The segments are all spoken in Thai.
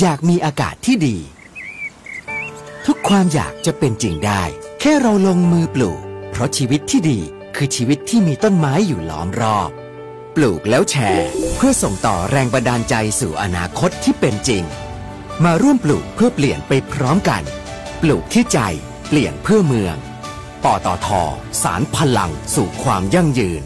อยากมีอากาศที่ดี ทุกความอยากจะเป็นจริงได้ แค่เราลงมือปลูก เพราะชีวิตที่ดีคือชีวิตที่มีต้นไม้อยู่ล้อมรอบ ปลูกแล้วแชร์ เพื่อส่งต่อแรงบันดาลใจสู่อนาคตที่เป็นจริง มาร่วมปลูกเพื่อเปลี่ยนไปพร้อมกัน ปลูกที่ใจ เปลี่ยนเพื่อเมืองปตทสารพลังสู่ความยั่งยืน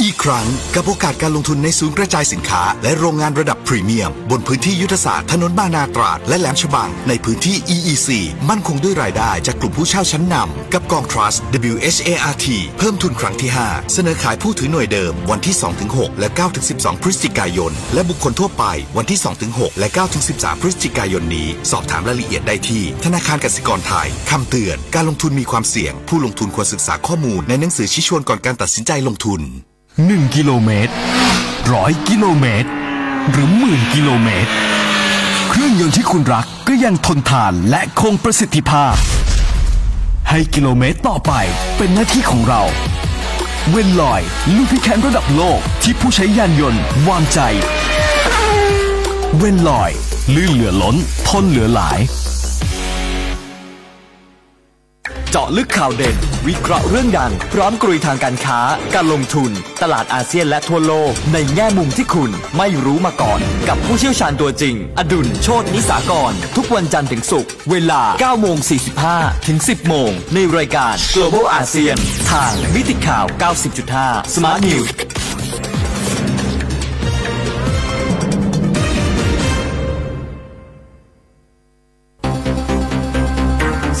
อีกครั้งกับโอกาสการลงทุนในศูนย์กระจายสินค้า และโรงงานระดับพรีเมียม บนพื้นที่ยุทธศาสตร์ถนนบางนาตราด และแหลมฉบัง ในพื้นที่ EEC มั่นคงด้วยรายได้จากกลุ่มผู้เช่าชั้นนำกับกองทรัส WHART เพิ่มทุนครั้งที่ 5 เสนอขายผู้ถือหน่วยเดิมวันที่ 2-6 และ 9-12 พฤศจิกายน และบุคคลทั่วไปวันที่ 2-6 และ 9-13 พฤศจิกายนนี้ สอบถามรายละเอียดได้ที่ ธนาคารกสิกรไทยคำเตือน การลงทุนมีความเสี่ยง ผู้ลงทุนควรศึกษาข้อมูลในหนังสือชี้ชวนก่อนการตัดสินใจลงทุน 1กิโลเมตรร้อยกิโลเมตร หรือหมื่นกิโลเมตร เครื่องยนต์ที่คุณรักก็ยังทนทานและคงประสิทธิภาพ ให้กิโลเมตรต่อไปเป็นหน้าที่ของเรา เวนลอยลูพิแคนระดับโลกที่ผู้ใช้ยานยนต์วางใจ เวนลอย ลื่นเหลือล้น ทนเหลือหลาย เจาะลึกข่าวเด่น วิเคราะห์เรื่องดัง พร้อมกรุยทางการค้า การลงทุน ตลาดอาเซียนและทั่วโลก ในแง่มุมที่คุณไม่รู้มาก่อน กับผู้เชี่ยวชาญตัวจริง อดุลโชตนิสากร ทุกวันจันทร์ถึงศุกร์เวลา9โมง45 ถึง 10 โมง ในรายการ Global ASEAN ทางมิติข่าว 90.5 Smart News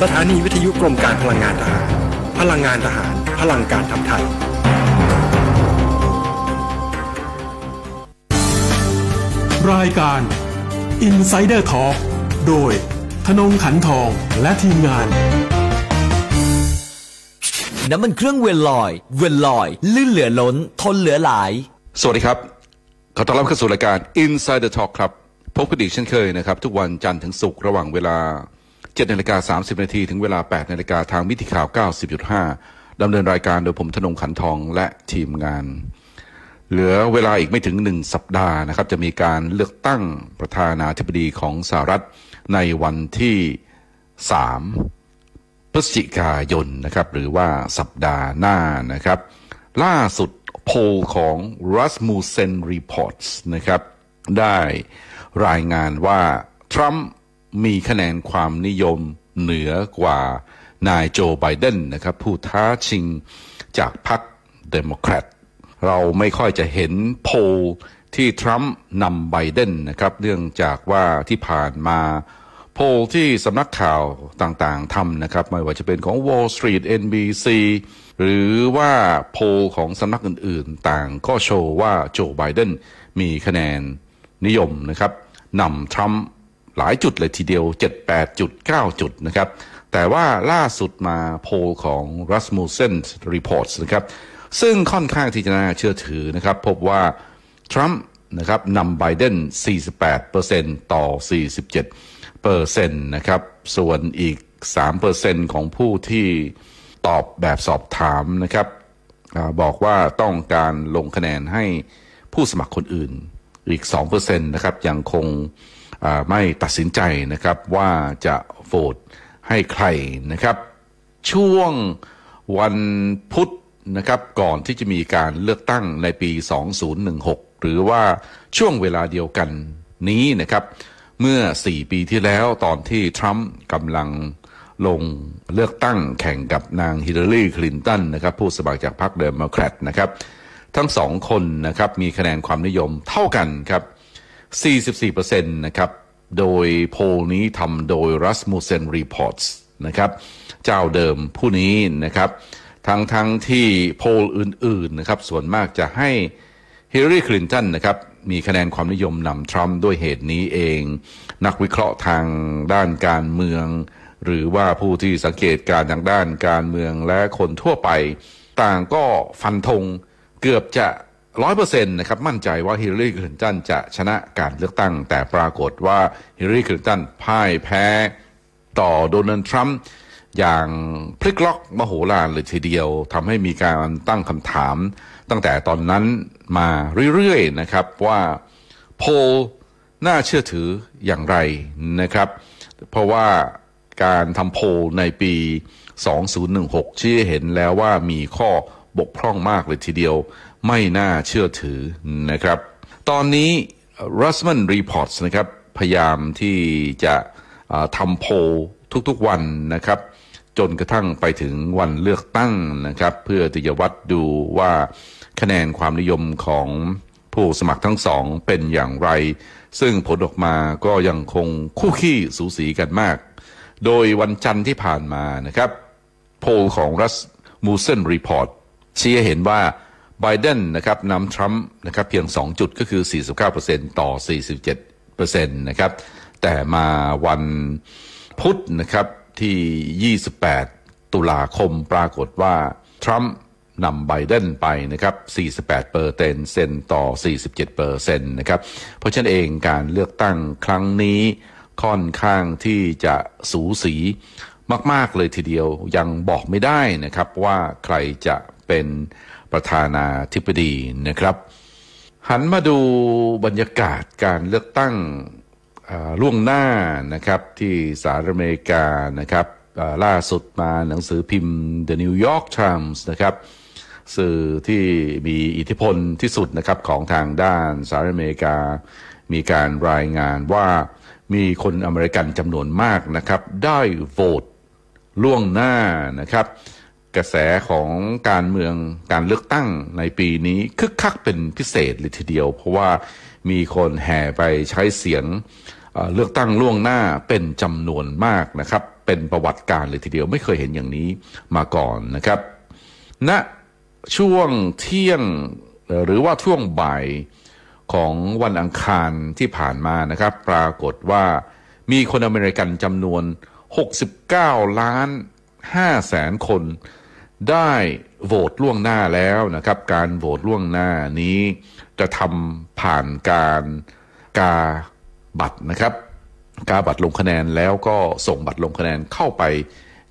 สถานีวิทยุกรมการพลังงานทหาร พลังงานทหาร พลังการทำไทย รายการ Insider Talk โดยธนงขันทองและทีมงาน น้ำมันเครื่องเวลลอย เวลลอย ลื่นเหลือล้น ทนเหลือหลาย สวัสดีครับ ขอต้อนรับเข้าสู่รายการ Insider Talk ครับ พบกันอีกเช่นเคยนะครับ ทุกวันจันทร์ถึงศุกร์ระหว่างเวลา 7นาฬิกา30นาทีถึงเวลา 8นาฬิกาทางมิติข่าว 90.5ดำเนินรายการโดยผมธนงขันทองและทีมงาน เหลือเวลาอีกไม่ถึงหนึ่งสัปดาห์นะครับ จะมีการเลือกตั้งประธานาธิบดีของสหรัฐในวันที่ 3 พฤศจิกายนนะครับ หรือว่าสัปดาห์หน้านะครับ ล่าสุดโพลของ Rasmussen Reports นะครับ ได้รายงานว่าทรัมป์ มีคะแนนความนิยมเหนือกว่านายโจไบเดนนะครับ ผู้ท้าชิงจากพรรคเดโมแครตเราไม่ค่อยจะเห็นโพลที่ทรัมป์นำไบเดนนะครับเนื่องจากว่าที่ผ่านมาโพลที่สำนักข่าวต่างๆทำนะครับ ไม่ว่าจะเป็นของ Wall Street NBC หรือว่าโพลของสำนักอื่นๆ ต่างก็โชว์ว่าโจไบเดนมีคะแนนนิยมนะครับนำทรัมป์ หลายจุดเลยทีเดียว 7 8จุด9จุดนะครับ แต่ว่าล่าสุดมาโพลของ Rasmussen Reports นะครับ ซึ่งค่อนข้างที่จะน่าเชื่อถือนะครับ พบว่า ทรัมป์นะครับนำไบเดน 48%ต่อ 47%นะครับ ส่วนอีก 3%ของผู้ที่ตอบแบบสอบถามนะครับอบอกว่าต้องการลงคะแนนให้ผู้สมัครคนอื่นอีก 2%นะครับยังคง ไม่ตัดสินใจนะครับว่าจะโหวตให้ใครนะครับ ช่วงวันพุธนะครับก่อนที่จะมีการเลือกตั้งในปี 2016 หรือว่าช่วงเวลาเดียวกันนี้นะครับเมื่อ 4 ปีที่แล้วตอนที่ทรัมป์กำลังลงเลือกตั้งแข่งกับนางฮิลลารีคลินตันนะครับผู้สมัครจากพรรคเดโมแครตนะครับ ทั้งสองคนนะครับมีคะแนนความนิยมเท่ากันครับ 44%นะครับ โดยโพลนี้ทำโดย Rasmussen Reports นะครับ เจ้าเดิมผู้นี้นะครับ ทั้งทั้งที่โพลอื่น ๆ นะครับ ส่วนมากจะให้ฮิลลารีคลินตันนะครับ มีคะแนนความนิยมนำทรัมป์ด้วยเหตุนี้เอง นักวิเคราะห์ทางด้านการเมือง หรือว่าผู้ที่สังเกตการณ์ทางด้านการเมืองและคนทั่วไป ต่างก็ฟันธงเกือบจะ ร้อยเปอร์เซ็นต์นะครับมั่นใจว่าฮิลลารีคลินตันจะชนะการเลือกตั้ง แต่ปรากฏว่าฮิลลารีคลินตันพ่ายแพ้ต่อโดนัลด์ทรัมป์อย่างพลิกล็อกมโหฬารเลยทีเดียวทำให้มีการตั้งคำถาม ตั้งแต่ตอนนั้นมาเรื่อยๆนะครับว่าโพลน่าเชื่อถืออย่างไรนะครับ เพราะว่าการทำโพลในปี 2016 ชี้เห็นแล้วว่ามีข้อบกพร่องมากเลยทีเดียว ไม่น่าเชื่อถือนะครับ ตอนนี้ r u s m a n Reports นะครับ พยายามที่จะทำโพลทุกๆวันนะครับ จนกระทั่งไปถึงวันเลือกตั้งนะครับ เพื่อที่จะวัดดูว่าคะแนนความนิยมของผู้สมัครทั้งสองเป็นอย่างไร ซึ่งผลออกมาก็ยังคงคู่ขี้สูสีกันมาก โดยวันจันทร์ที่ผ่านมานะครับ โพลของรัสมูเซนรีพอร์ตชี้เห็นว่า ไบเดนนะครับนำทรัมป์นะครับเพียง 2 จุดก็คือ 49%ต่อ 47%นะครับแต่มาวันพุธนะครับที่ 28 ตุลาคมปรากฏว่า ทรัมป์นำไบเดนไปนะครับ 48เปอร์เซ็นต์ต่อ 47เปอร์เซ็นต์นะครับ เพราะฉะนั้นเองการเลือกตั้งครั้งนี้ค่อนข้างที่จะสูสีมาก ๆ เลยทีเดียวยังบอกไม่ได้นะครับว่าใครจะเป็น ประธานาธิบดีนะครับ หันมาดูบรรยากาศการเลือกตั้งล่วงหน้านะครับที่สหรัฐอเมริกานะครับล่าสุดมาหนังสือพิมพ์ The New York Times นะครับสื่อที่มีอิทธิพลที่สุดนะครับของทางด้านสหรัฐอเมริกา มีการรายงานว่ามีคนอเมริกันจำนวนมากนะครับ ได้โหวตล่วงหน้านะครับ กระแสของการเมืองการเลือกตั้งในปีนี้คึกคักเป็นพิเศษเลยทีเดียว เพราะว่ามีคนแห่ไปใช้เสียงเลือกตั้งล่วงหน้าเป็นจำนวนมากนะครับ เป็นประวัติการเลยทีเดียวไม่เคยเห็นอย่างนี้มาก่อนนะครับณช่วงเที่ยงหรือว่าช่วงบ่ายของวันอังคารที่ผ่านมานะครับ ปรากฏว่ามีคนอเมริกันจำนวน 69 ล้าน5แสนคน ได้โหวตล่วงหน้าแล้วนะครับ การโหวตล่วงหน้านี้กระทำผ่านการกาบัตรนะครับกาบัตรลงคะแนนแล้วก็ส่งบัตรลงคะแนนเข้าไป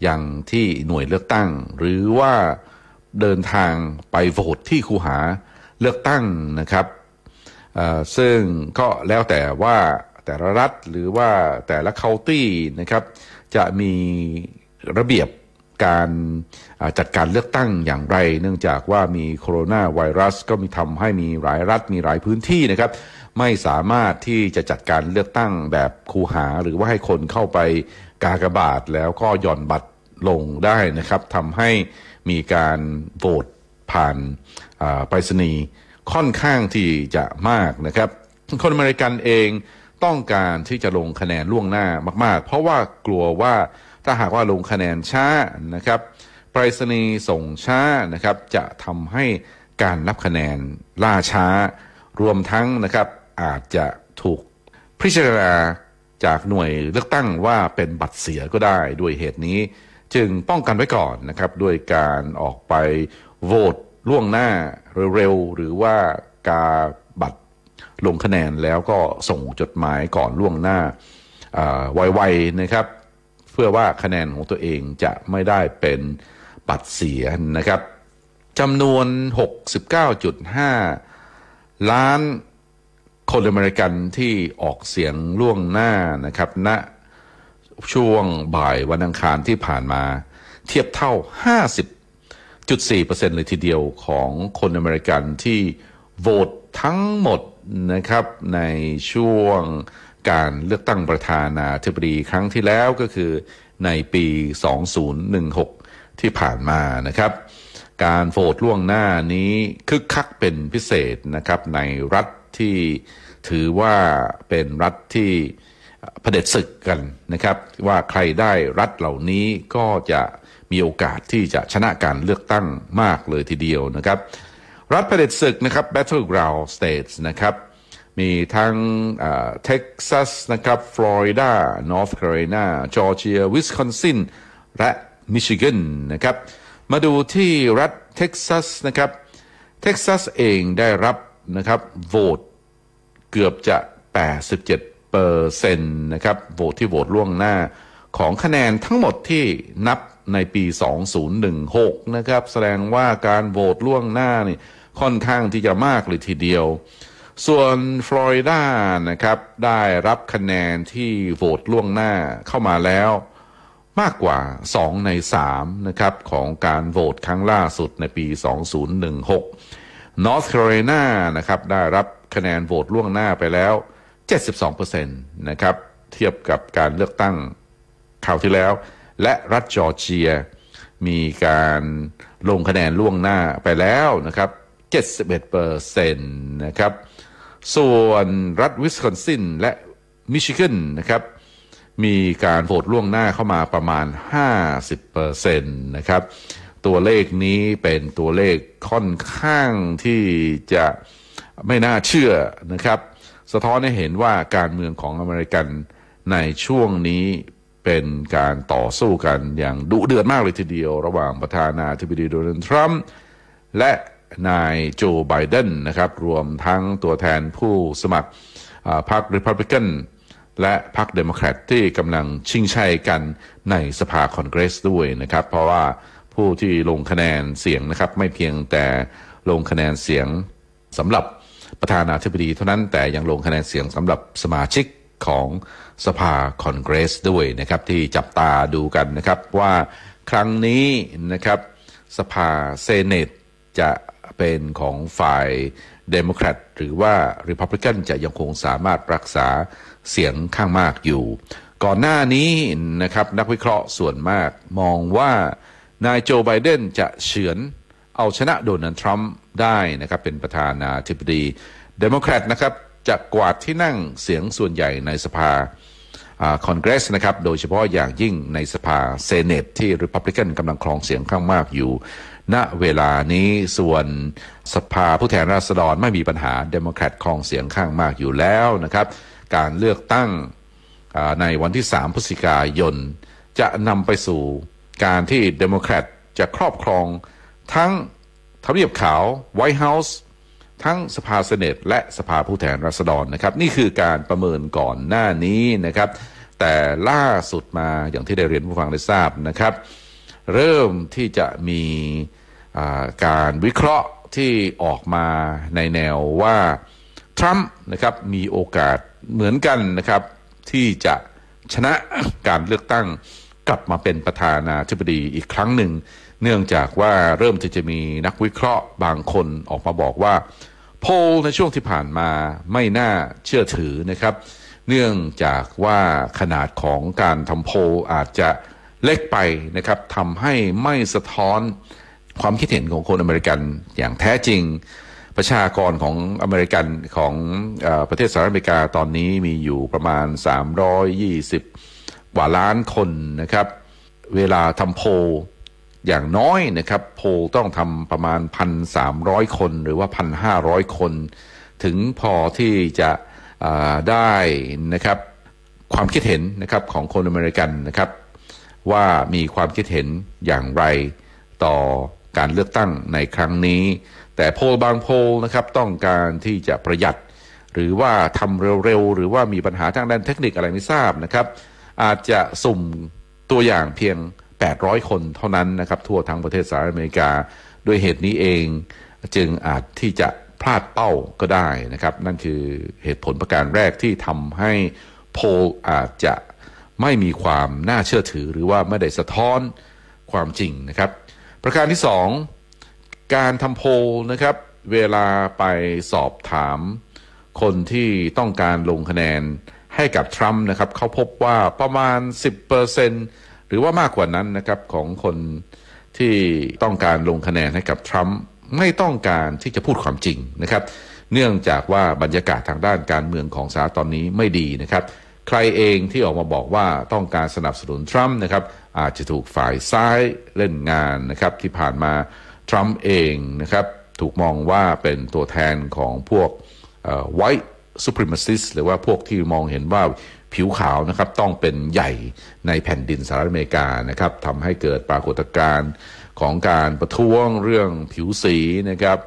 ยังที่หน่วยเลือกตั้ง หรือว่าเดินทางไปโหวตที่คูหาเลือกตั้งนะครับซึ่งก็แล้วแต่ว่าแต่ละรัฐหรือว่าแต่ละเคาน์ตี้นะครับ จะมีระเบียบ การจัดการเลือกตั้งอย่างไร เนื่องจากว่ามีโคโรนาไวรัสก็มีทำให้มีหลายรัฐมีหลายพื้นที่นะครับ ไม่สามารถที่จะจัดการเลือกตั้งแบบคูหา หรือว่าให้คนเข้าไปกากบาทแล้วก็หย่อนบัตรลงได้นะครับทำให้มีการโหวตผ่านไปรษณีย์ค่อนข้างที่จะมากนะครับ คนอเมริกันเองต้องการที่จะลงคะแนนล่วงหน้ามาก ๆ เพราะว่ากลัวว่า ถ้าหากว่าลงคะแนนช้านะครับไปรษณีย์ส่งช้านะครับจะทำให้การนับคะแนนล่าช้า รวมทั้งนะครับอาจจะถูกพิจารณาจากหน่วยเลือกตั้งว่าเป็นบัตรเสียก็ได้ด้วยเหตุนี้ จึงป้องกันไว้ก่อนนะครับด้วยการออกไปโหวตล่วงหน้าเร็วๆหรือว่ากาบัตรลงคะแนนแล้วก็ส่งจดหมายก่อนล่วงหน้าอ่าไวๆนะครับ เพื่อว่าคะแนนของตัวเองจะไม่ได้เป็นบัตรเสียนะครับจำนวน 69.5 ล้านคนอเมริกันที่ออกเสียงล่วงหน้านะครับณช่วงบ่ายวันอังคารที่ผ่านมา เทียบเท่า 50.4%เลยทีเดียวของคนอเมริกันที่โหวตทั้งหมดนะครับในช่วง การเลือกตั้งประธานาธิบดีครั้งที่แล้วก็คือในปี 2016 ที่ผ่านมานะครับ การโหวตล่วงหน้านี้คึกคักเป็นพิเศษนะครับในรัฐที่ถือว่าเป็นรัฐที่เผด็จศึกกันนะครับ ว่าใครได้รัฐเหล่านี้ก็จะมีโอกาสที่จะชนะการเลือกตั้งมากเลยทีเดียวนะครับ รัฐเผด็จศึกนะครับ battleground states นะครับ มีทั้งเท็กซัสนะครับฟลอริดานอร์ทแคโรไลนาจอร์เจียวิสคอนซินและมิชิแกนนะครับ มาดูที่รัฐเท็กซัสนะครับเท็กซัสเองได้รับนะครับโหวตเกือบจะ 87เปอร์เซ็นต์นะครับโหวตที่โหวตล่วงหน้าของคะแนนทั้งหมดที่นับในปี 2016 นะครับ แสดงว่าการโหวตล่วงหน้านี่ค่อนข้างที่จะมากเลยทีเดียว ส่วนฟลอริดานะครับได้รับคะแนนที่โหวตล่วงหน้าเข้ามาแล้ว มากกว่า 2 ใน3นะครับของการโหวตครั้งล่าสุดในปี 2016 North Carolina นะครับได้รับคะแนนโหวตล่วงหน้าไปแล้ว 72%นะครับเทียบกับการเลือกตั้งคราวที่แล้ว และรัฐจอร์เจีย มีการลงคะแนนล่วงหน้าไปแล้วนะครับ 71%นะครับ ส่วนรัฐวิสคอนซินและมิชิแกนนะครับมีการโหวตล่วงหน้าเข้ามาประมาณ 50%นะครับ ตัวเลขนี้เป็นตัวเลขค่อนข้างที่จะไม่น่าเชื่อนะครับ สะท้อนให้เห็นว่าการเมืองของอเมริกันในช่วงนี้เป็นการต่อสู้กันอย่างดุเดือดมากเลยทีเดียว ระหว่างประธานาธิบดีโดนัลด์ทรัมป์และ นายโจไบเดนนะครับ รวมทั้งตัวแทนผู้สมัครพรรคริพับลิกันและพรรคเดโมแครตที่กำลังชิงชัยกันในสภาคอนเกรสด้วยนะครับ เพราะว่าผู้ที่ลงคะแนนเสียงนะครับ ไม่เพียงแต่ลงคะแนนเสียงสำหรับประธานาธิบดีเท่านั้นแต่ยังลงคะแนนเสียงสำหรับสมาชิกของสภาคอนเกรสด้วยนะครับที่จับตาดูกันนะครับว่าครั้งนี้นะครับสภา Senateจะ เป็นของฝ่ายเดโมแครตหรือว่าริพับลิกันจะยังคงสามารถรักษาเสียงข้างมากอยู่ ก่อนหน้านี้นะครับนักวิเคราะห์ส่วนมากมองว่านายโจไบเดนจะเฉือนเอาชนะโดนัลด์ทรัมป์ได้นะครับเป็นประธานาธิบดีเดโมแครตนะครับจะกวาดที่นั่งเสียงส่วนใหญ่ในสภาคอนเกรสนะครับ โดยเฉพาะอย่างยิ่งในสภาSenate ที่ริพับลิกันกำลังครองเสียงข้างมากอยู่ ณเวลานี้ส่วนสภาผู้แทนราษฎรไม่มีปัญหาเดโมแครตครองเสียงข้างมากอยู่แล้วนะครับ การเลือกตั้งในวันที่ 3 พฤศจิกายน จะนำไปสู่การที่เดโมแครตจะครอบครองทั้งทำเนียบขาว White House ทั้งสภา Senate และสภาผู้แทนราษฎรนะครับ นี่คือการประเมินก่อนหน้านี้นะครับ แต่ล่าสุดมาอย่างที่ได้เรียนผู้ฟังได้ทราบนะครับ เริ่มที่จะมีการวิเคราะห์ที่ออกมาในแนวว่าทรัมป์นะครับมีโอกาสเหมือนกันนะครับที่จะชนะการเลือกตั้งกลับมาเป็นประธานาธิบดีอีกครั้งหนึ่ง เนื่องจากว่าเริ่มที่จะมีนักวิเคราะห์บางคนออกมาบอกว่า โพลในช่วงที่ผ่านมาไม่น่าเชื่อถือนะครับ เนื่องจากว่าขนาดของการทำโพลอาจจะ เล็กไปนะครับทำให้ไม่สะท้อนความคิดเห็นของคนอเมริกันอย่างแท้จริง ประชากรของอเมริกันของอประเทศสหรัฐอเมริกาตอนนี้มีอยู่ประมาณ 320 กว่าล้านคนนะครับ เวลาทำโพลอย่างน้อยนะครับ โพต้องทำประมาณ 1,300 คนหรือว่า 1,500 คน ถึงพอที่จะได้นะครับความคิดเห็นนะครับของคนอเมริกันนะครับ ว่ามีความคิดเห็นอย่างไรต่อการเลือกตั้งในครั้งนี้ แต่โพลบางโพลนะครับต้องการที่จะประหยัด หรือว่าทำเร็วๆ หรือว่ามีปัญหาทางด้านเทคนิคอะไรไม่ทราบนะครับ อาจจะสุ่มตัวอย่างเพียง 800 คนเท่านั้นนะครับ ทั่วทั้งประเทศสหรัฐอเมริกา ด้วยเหตุนี้เองจึงอาจที่จะพลาดเป้าก็ได้นะครับ นั่นคือเหตุผลประการแรกที่ทำให้โพลอาจจะ ไม่มีความน่าเชื่อถือ หรือว่าไม่ได้สะท้อนความจริงนะครับ ประการที่สองการทำโพลนะครับ เวลาไปสอบถาม คนที่ต้องการลงคะแนนให้กับทรัมป์นะครับเขาพบว่าประมาณ 10%หรือว่ามากกว่านั้นนะครับของคนที่ต้องการลงคะแนนให้กับทรัมป์ไม่ต้องการที่จะพูดความจริงนะครับ เนื่องจากว่าบรรยากาศทางด้านการเมืองของสหรัฐตอนนี้ไม่ดีนะครับ ใครเองที่ออกมาบอกว่าต้องการสนับสนุนทรัมป์นะครับอาจจะถูกฝ่ายซ้ายเล่นงานนะครับที่ผ่านมาทรัมป์เองนะครับถูกมองว่าเป็นตัวแทนของพวก white supremacist หรือว่าพวกที่มองเห็นว่าผิวขาวนะครับต้องเป็นใหญ่ในแผ่นดินสหรัฐอเมริกานะครับทำให้เกิดปรากฏการณ์ของการประท้วงเรื่องผิวสีนะครับ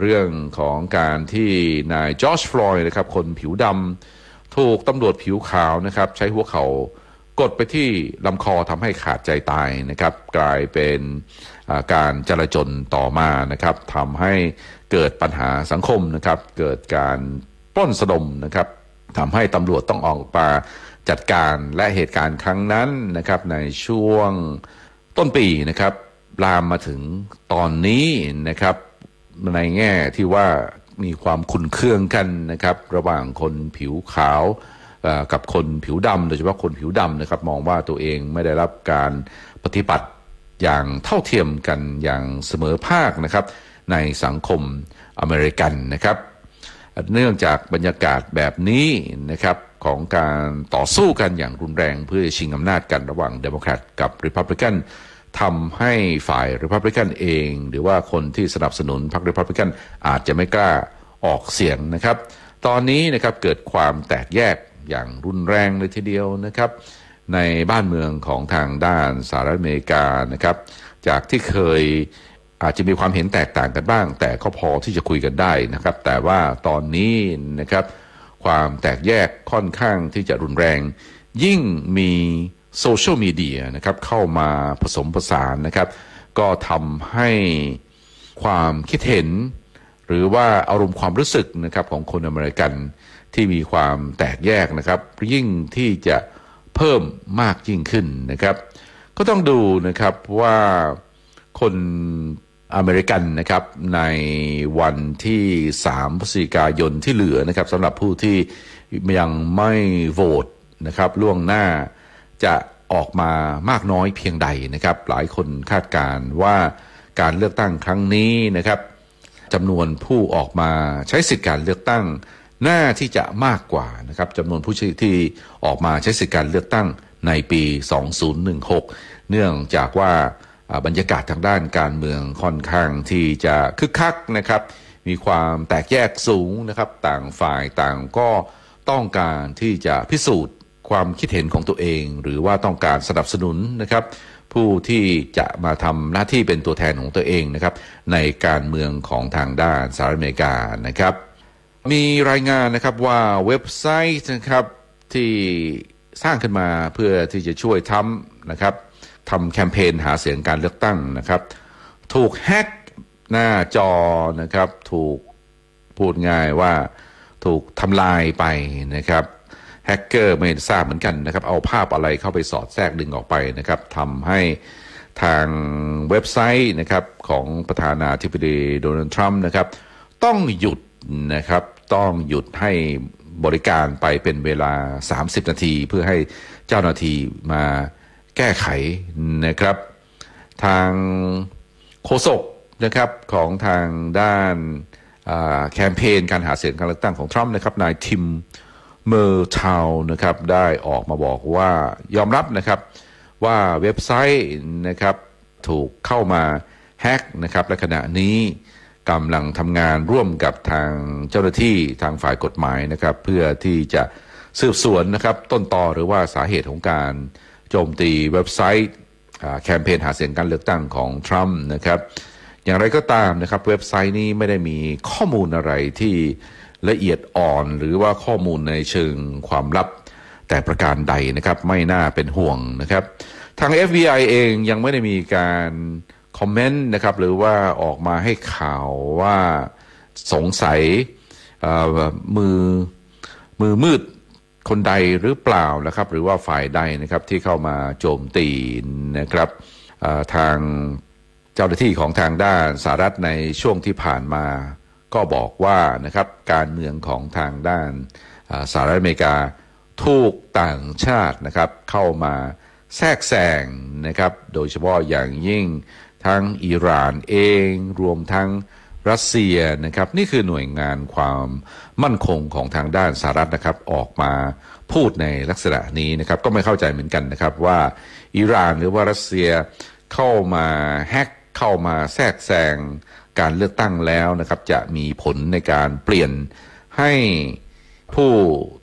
เรื่องของการที่นายจอร์จฟลอยด์นะครับคนผิวดำ ถูกตำรวจผิวขาวนะครับ ใช้หัวเขากดไปที่ลำคอทำให้ขาดใจตายนะครับ กลายเป็นการจลาจลต่อมานะครับทำให้เกิดปัญหาสังคมนะครับ เกิดการปล้นสะดมนะครับทำให้ตำรวจต้องออกมาจัดการและเหตุการณ์ครั้งนั้นนะครับในช่วงต้นปีนะครับลามมาถึงตอนนี้นะครับในแง่ที่ว่า มีความขุนเคืองกันนะครับ ระหว่างคนผิวขาวกับคนผิวดำโดยเฉพาะคนผิวดำนะครับ มองว่าตัวเองไม่ได้รับการปฏิบัติอย่างเท่าเทียมกันอย่างเสมอภาคนะครับ ในสังคมอเมริกันนะครับ เนื่องจากบรรยากาศแบบนี้นะครับของการต่อสู้กันอย่างรุนแรงเพื่อชิงอำนาจกันระหว่างเดโมแครตกับริพับลิกัน ทำให้ฝ่ายริพับลิกันเอง หรือว่าคนที่สนับสนุนพรรคริพับลิกันอาจจะไม่กล้าออกเสียงนะครับ ตอนนี้นะครับเกิดความแตกแยกอย่างรุนแรงเลยทีเดียวนะครับ ในบ้านเมืองของทางด้านสหรัฐอเมริกานะครับ จากที่เคยอาจจะมีความเห็นแตกต่างกันบ้าง แต่ก็พอที่จะคุยกันได้นะครับ แต่ว่าตอนนี้นะครับ ความแตกแยกค่อนข้างที่จะรุนแรง ยิ่งมี โซเชียลมีเดียนะครับเข้ามาผสมผสานนะครับ ก็ทำให้ความคิดเห็น หรือว่าอารมณ์ความรู้สึกนะครับของคนอเมริกันที่มีความแตกแยกนะครับ ยิ่งที่จะเพิ่มมากยิ่งขึ้นนะครับ ก็ต้องดูนะครับว่าคนอเมริกันนะครับในวันที่ 3พฤศจิกายนที่เหลือนะครับสำหรับผู้ที่ยังไม่โหวตนะครับล่วงหน้า จะออกมามากน้อยเพียงใดนะครับ หลายคนคาดการณ์ว่าการเลือกตั้งครั้งนี้นะครับจำนวนผู้ออกมาใช้สิทธิการเลือกตั้งน่าที่จะมากกว่านะครับจำนวนผู้ที่ออกมาใช้สิทธิการเลือกตั้งในปี 2016 เนื่องจากว่าบรรยากาศทางด้านการเมืองค่อนข้างที่จะคึกคักนะครับ มีความแตกแยกสูงนะครับ ต่างฝ่ายต่างก็ต้องการที่จะพิสูจน์ ความคิดเห็นของตัวเอง หรือว่าต้องการสนับสนุนนะครับ ผู้ที่จะมาทำหน้าที่เป็นตัวแทนของตัวเองนะครับ ในการเมืองของทางด้านสหรัฐอเมริกานะครับ มีรายงานนะครับว่าเว็บไซต์นะครับที่สร้างขึ้นมาเพื่อที่จะช่วยทำนะครับทำแคมเปญหาเสียงการเลือกตั้งนะครับ ถูกแฮ็กหน้าจอนะครับ ถูกพูดง่ายว่าถูกทำลายไปนะครับ แฮกเกอร์ไม่ทราบเหมือนกันนะครับ เอาภาพอะไรเข้าไปสอดแทรกดึงออกไปนะครับทำให้ทางเว็บไซต์นะครับของประธานาธิบดีโดนัลด์ทรัมป์นะครับ ต้องหยุดนะครับ ต้องหยุดให้บริการไปเป็นเวลา 30 นาที เพื่อให้เจ้าหน้าที่มาแก้ไขนะครับ ทางโฆษกนะครับของทางด้านแคมเปญการหาเสียงการเลือกตั้งของทรัมป์นะครับนายทิม เมอร์ทาวนะครับได้ออกมาบอกว่ายอมรับนะครับว่าเว็บไซต์นะครับถูกเข้ามาแฮกนะครับและขณะนี้กำลังทำงานร่วมกับทางเจ้าหน้าที่ทางฝ่ายกฎหมายนะครับ เพื่อที่จะสืบสวนนะครับต้นตอหรือว่าสาเหตุของการโจมตีเว็บไซต์แคมเปญหาเสียงการเลือกตั้งของทรัมป์นะครับ อย่างไรก็ตามนะครับเว็บไซต์นี้ไม่ได้มีข้อมูลอะไรที่ ละเอียดอ่อนหรือว่าข้อมูลในเชิงความลับ แต่ประการใดนะครับไม่น่าเป็นห่วงนะครับ ทาง FBI เองยังไม่ได้มีการคอมเมนต์นะครับหรือว่าออกมาให้ข่าวว่าสงสัยมือมือมืดคนใดหรือเปล่านะครับ หรือว่าฝ่ายใดนะครับที่เข้ามาโจมตีนะครับทางเจ้าหน้าที่ของทางด้านสหรัฐในช่วงที่ผ่านมา ก็บอกว่านะครับการเมืองของทางด้านสหรัฐอเมริกาถูกต่างชาตินะครับเข้ามาแทรกแซงนะครับโดยเฉพาะอย่างยิ่งทั้งอิหร่านเองรวมทั้งรัสเซียนะครับนี่คือหน่วยงานความมั่นคงของทางด้านสหรัฐนะครับออกมาพูดในลักษณะนี้นะครับก็ไม่เข้าใจเหมือนกันนะครับว่าอิหร่านหรือว่ารัสเซียเข้ามาแฮกเข้ามาแทรกแซง การเลือกตั้งแล้วนะครับจะมีผลในการเปลี่ยนให้ผู้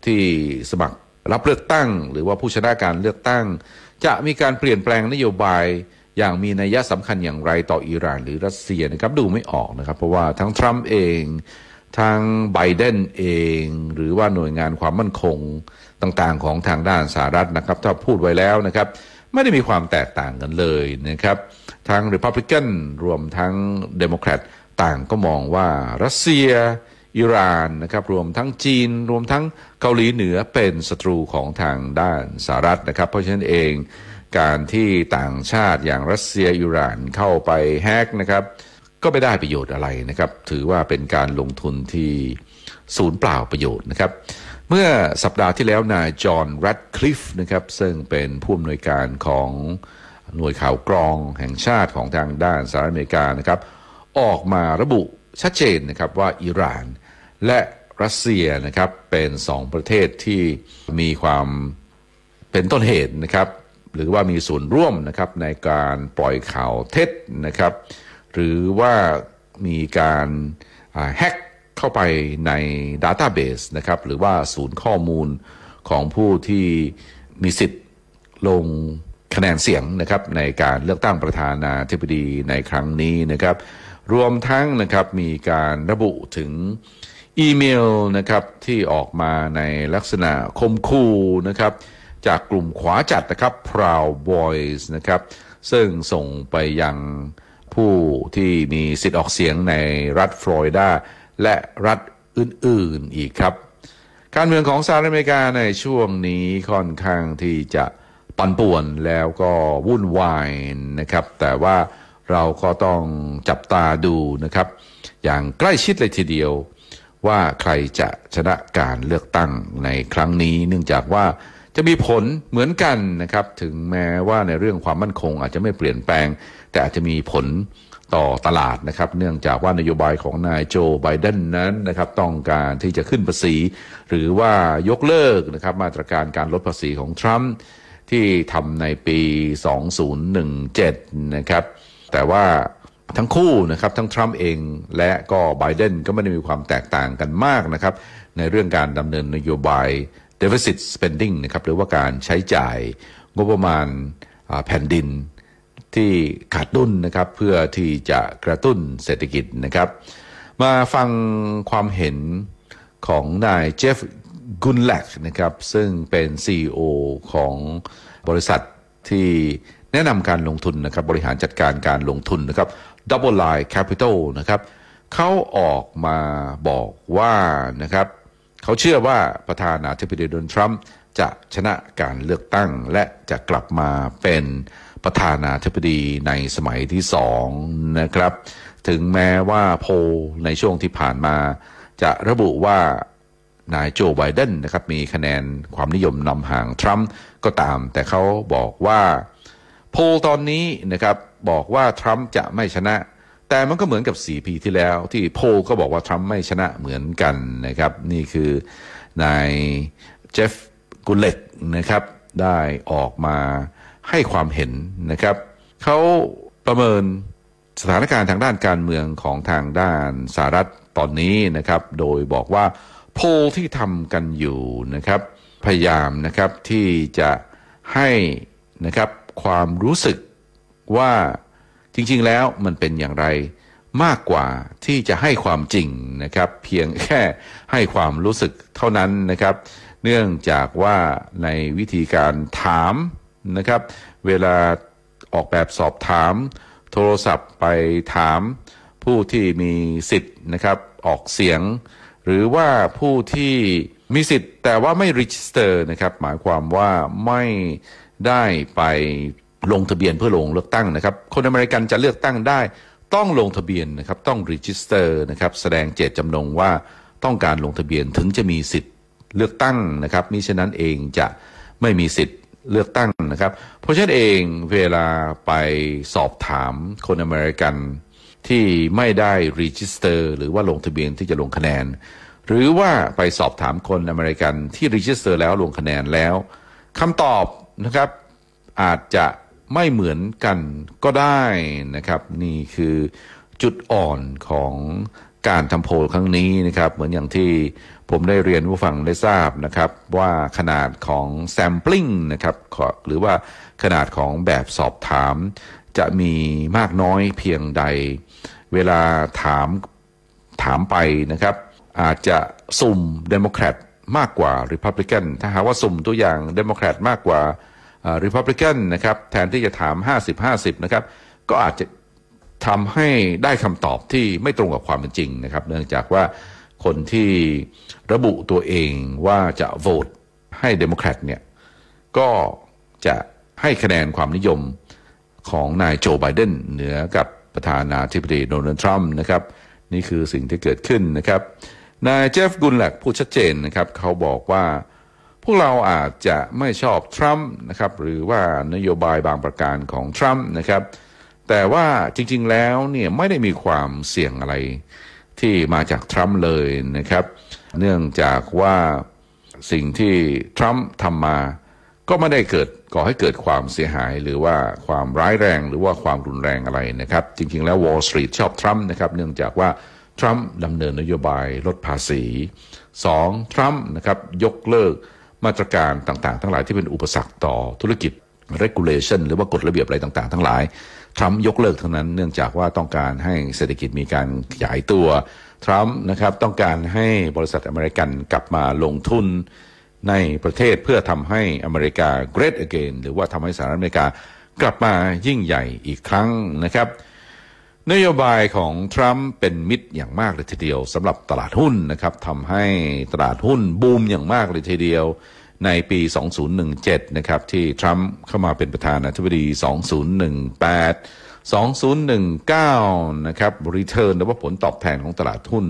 ที่สมัครรับเลือกตั้ง หรือว่าผู้ชนะการเลือกตั้ง จะมีการเปลี่ยนแปลงนโยบายอย่างมีนัยสำคัญอย่างไรต่ออิหร่านหรือรัสเซียนะครับดูไม่ออกนะครับเพราะว่าทั้งทรัมป์เองทั้งไบเดนเอง หรือว่าหน่วยงานความมั่นคงต่างๆ ของทางด้านสหรัฐนะครับ ถ้าพูดไว้แล้วนะครับ ไม่ได้มีความแตกต่างกันเลยนะครับ ทั้ง Republican รวมทั้ง Democrat ต่างก็มองว่ารัสเซีย อิหร่านนะครับรวมทั้งจีน รวมทั้งเกาหลีเหนือเป็นศัตรูของทางด้านสหรัฐนะครับ เพราะฉะนั้นเองการที่ต่างชาติอย่างรัสเซียอิหร่านเข้าไปแฮกนะครับ ก็ไม่ได้ประโยชน์อะไรนะครับ ถือว่าเป็นการลงทุนที่ศูนย์เปล่าประโยชน์นะครับ เมื่อสัปดาห์ที่แล้วนายจอห์นรัดคลิฟนะครับซึ่งเป็นผู้อำนวยการของ หน่วยข่าวกรองแห่งชาติของทางด้านสหรัฐอเมริกานะครับ ออกมาระบุชัดเจนนะครับว่าอิหร่านและรัสเซียนะครับเป็นสองประเทศที่มีความเป็นต้นเหตุนะครับหรือว่ามีส่วนร่วมนะครับในการปล่อยข่าวเท็จนะครับ หรือว่ามีการแฮ็กเข้าไปในดัตต้าเบสนะครับหรือว่าศูนย์ข้อมูลของผู้ที่มีสิทธิ์ลง คะแนนเสียงนะครับในการเลือกตั้งประธานาธิบดีในครั้งนี้นะครับ รวมทั้งนะครับมีการระบุถึงอีเมลนะครับที่ออกมาในลักษณะคมคู่นะครับ จากกลุ่มขวาจัดนะครับ Proud Boys นะครับ ซึ่งส่งไปยังผู้ที่มีสิทธิ์ออกเสียงในรัฐฟลอริดาและรัฐอื่นๆอีกครับ การเมืองของสหรัฐอเมริกาในช่วงนี้ค่อนข้างที่จะ ปั่นป่วนแล้วก็วุ่นวายนะครับ แต่ว่าเราก็ต้องจับตาดูนะครับ อย่างใกล้ชิดเลยทีเดียว ว่าใครจะชนะการเลือกตั้งในครั้งนี้ เนื่องจากว่าจะมีผลเหมือนกันนะครับ ถึงแม้ว่าในเรื่องความมั่นคงอาจจะไม่เปลี่ยนแปลง แต่อาจจะมีผลต่อตลาดนะครับ เนื่องจากว่านโยบายของนายโจไบเดนนั้นนะครับ ต้องการที่จะขึ้นภาษี หรือว่ายกเลิกนะครับ มาตรการการลดภาษีของทรัมป์ ที่ทำในปี 2017 นะครับ แต่ว่าทั้งคู่นะครับทั้งทรัมป์เองและก็ไบเดนก็ไม่ได้มีความแตกต่างกันมากนะครับ ในเรื่องการดำเนินนโยบาย deficit spending นะครับหรือว่าการใช้จ่ายงบประมาณแผ่นดินที่ขาดดุนนะครับเพื่อที่จะกระตุ้นเศรษฐกิจนะครับ มาฟังความเห็นของนายเจฟ กุนแลกนะครับซึ่งเป็น CEO ของบริษัทที่แนะนำการลงทุนนะครับบริหารจัดการการลงทุนนะครับ Double Line Capital นะครับเขาออกมาบอกว่านะครับเขาเชื่อว่าประธานาธิบดีโดนัลด์ทรัมป์จะชนะการเลือกตั้งและจะกลับมาเป็นประธานาธิบดีในสมัยที่สองนะครับ ถึงแม้ว่าโพในช่วงที่ผ่านมา จะระบุว่า นายโจไบเดนนะครับมีคะแนนความนิยมนำห่างทรัมป์ก็ตาม แต่เขาบอกว่าโพลตอนนี้นะครับบอกว่าทรัมป์จะไม่ชนะ แต่มันก็เหมือนกับ 4 ปีที่แล้ว ที่โพลก็บอกว่าทรัมป์ไม่ชนะเหมือนกันนะครับ นี่คือนายเจฟกุลเลตนะครับได้ออกมาให้ความเห็นนะครับเขาประเมินสถานการณ์ทางด้านการเมืองของทางด้านสหรัฐตอนนี้นะครับ โดยบอกว่า โพลที่ทำกันอยู่นะครับ พยายามนะครับที่จะให้นะครับความรู้สึกว่าจริงๆแล้วมันเป็นอย่างไรมากกว่าที่จะให้ความจริงนะครับ เพียงแค่ให้ความรู้สึกเท่านั้นนะครับ เนื่องจากว่าในวิธีการถามนะครับ เวลาออกแบบสอบถาม โทรศัพท์ไปถามผู้ที่มีสิทธิ์นะครับ ออกเสียง หรือว่าผู้ที่มีสิทธิ์แต่ว่าไม่ register นะครับ หมายความว่าไม่ได้ไปลงทะเบียนเพื่อลงเลือกตั้งนะครับ คนอเมริกันจะเลือกตั้งได้ต้องลงทะเบียนนะครับ ต้อง register นะครับ แสดงเจตจำนงว่าต้องการลงทะเบียนถึงจะมีสิทธิ์เลือกตั้งนะครับมิฉะนั้นเองจะไม่มีสิทธิ์เลือกตั้งนะครับ เพราะฉะนั้นเองเวลาไปสอบถามคนอเมริกัน ที่ไม่ได้ register หรือว่าลงทะเบียนที่จะลงคะแนน หรือว่าไปสอบถามคนอเมริกันที่ register แล้วลงคะแนนแล้วคำตอบนะครับอาจจะไม่เหมือนกันก็ได้นะครับ นี่คือจุดอ่อนของการทำโพลครั้งนี้นะครับ เหมือนอย่างที่ผมได้เรียนผู้ฟังได้ทราบนะครับ ว่าขนาดของ sampling นะครับหรือว่าขนาดของแบบสอบถาม จะมีมากน้อยเพียงใด เวลาถามถามไปนะครับ อาจจะสุ่มเดโมแครตมากกว่าริพับลิกันถ้าหากว่าสุ่มตัวอย่างเดโมแครตมากกว่าริพับลิกันนะครับแทนที่จะถาม 50-50 นะครับ ก็อาจจะทำให้ได้คำตอบที่ไม่ตรงกับความเป็นจริงนะครับ เนื่องจากว่าคนที่ระบุตัวเองว่าจะโหวตให้เดโมแครตเนี่ยก็จะให้คะแนนความนิยมของนายโจไบเดนเหนือกับ ประธานาธิบดีโดนัลด์ทรัมป์นะครับนี่คือสิ่งที่เกิดขึ้นนะครับนายเจฟกุนแลกพูดชัดเจนนะครับเขาบอกว่า พวกเราอาจจะไม่ชอบทรัมป์นะครับหรือว่านโยบายบางประการของทรัมป์นะครับแต่ว่าจริงๆแล้วเนี่ยไม่ได้มีความเสี่ยงอะไรที่มาจากทรัมป์เลยนะครับ เนื่องจากว่าสิ่งที่ทรัมป์ทำมาก็ไม่ได้เกิด ก่อให้เกิดความเสียหายหรือว่าความร้ายแรงหรือว่าความรุนแรงอะไรนะครับ จริงๆแล้ว Wall Street ชอบทรัมป์นะครับ เนื่องจากว่าทรัมป์ดำเนินนโยบายลดภาษี 2. ทรัมป์นะครับยกเลิกมาตรการต่างๆ ทั้งหลายที่เป็นอุปสรรคต่อธุรกิจ regulation หรือว่ากฎระเบียบอะไรต่างๆ ทั้งหลายทรัมป์ยกเลิกทั้งนั้นเนื่องจากว่าต้องการให้เศรษฐกิจมีการขยายตัวทรัมป์นะครับต้องการให้บริษัทอเมริกันกลับมาลงทุน ในประเทศเพื่อทำให้อเมริกา great again หรือว่าทำให้สหรัฐอเมริกากลับมายิ่งใหญ่อีกครั้งนะครับ นโยบายของทรัมป์เป็นมิตรอย่างมากเลยทีเดียวสำหรับตลาดหุ้นนะครับทำให้ตลาดหุ้นบูมอย่างมากเลยทีเดียวในปี 2017 นะครับ ที่ทรัมป์เข้ามาเป็นประธานาธิบดี 2018 2019 นะครับรีเทิร์นหรือว่าผลตอบแทนของตลาดหุ้น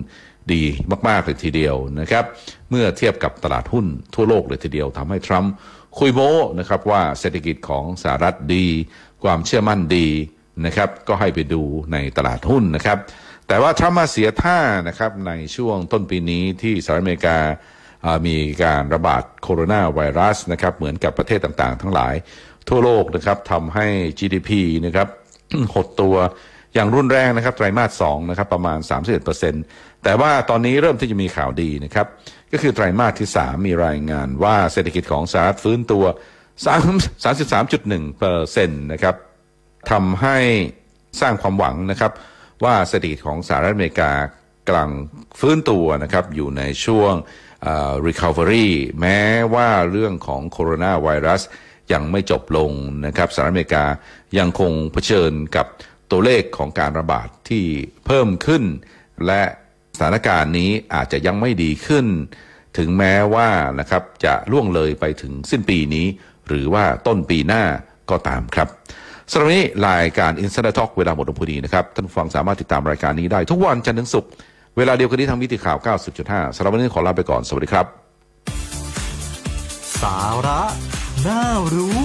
ดีมาก ๆ เลยทีเดียวนะครับ เมื่อเทียบกับตลาดหุ้นทั่วโลกเลยทีเดียวทำให้ทรัมป์คุยโม้นะครับว่าเศรษฐกิจของสหรัฐดี ความเชื่อมั่นดีนะครับ ก็ให้ไปดูในตลาดหุ้นนะครับ แต่ว่าทรัมป์มาเสียท่านะครับในช่วงต้นปีนี้ที่สหรัฐอเมริกามีการระบาดโคโรนาไวรัสนะครับ เหมือนกับประเทศต่างๆ ทั้งหลาย ทั่วโลกนะครับทำให้ GDP นะครับหดตัวอย่างรุนแรงนะครับไตรมาส2นะครับประมาณ 31% แต่ว่าตอนนี้เริ่มที่จะมีข่าวดีนะครับ ก็คือไตรมาสที่ 3 มีรายงานว่าเศรษฐกิจของสหรัฐฟื้นตัว 3 33.1%นะครับทำให้สร้างความหวังนะครับ ว่าเศรษฐกิจของสหรัฐอเมริกากำลังฟื้นตัวนะครับ อยู่ในช่วง recovery แม้ว่าเรื่องของโคโรนาไวรัสยังไม่จบลงนะครับสหรัฐอเมริกายังคงเผชิญกับตัวเลขของการระบาดที่เพิ่มขึ้น และ สถานการณ์นี้อาจจะยังไม่ดีขึ้น ถึงแม้ว่านะครับจะล่วงเลยไปถึงสิ้นปีนี้ หรือว่าต้นปีหน้าก็ตามครับสำหรับนี้รายการ Inside Talk เวลาหมดลงพอดีนะครับ ท่านฟังสามารถติดตามรายการนี้ได้ทุกวันจันทร์ถึงศุกร์เวลาเดียวกันนี้ทางวิธีข่าว 90.5สำหรับวันนี้ขอลาไปก่อน สวัสดีครับ สาระ น่ารู้